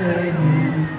amen.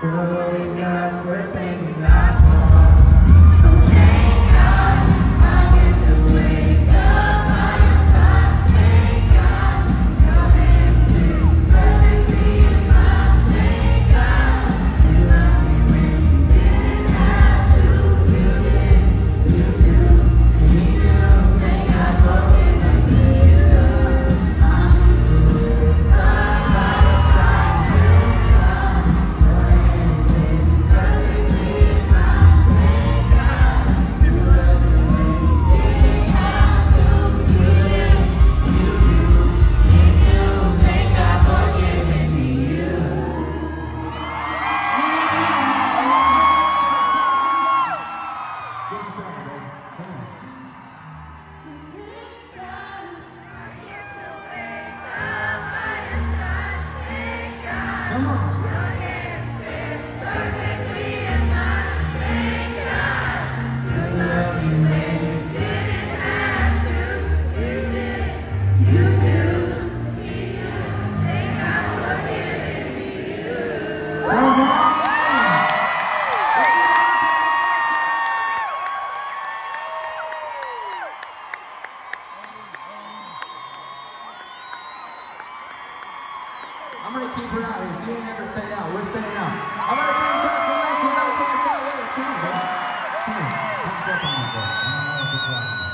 Girl, you got I'm gonna keep her out here. She ain't never stayed out. We're staying out. I'm gonna bring Dustin Lacey out. Take the shot with us. Come on, bro. Come on. Don't step on me, bro. I don't know what you're.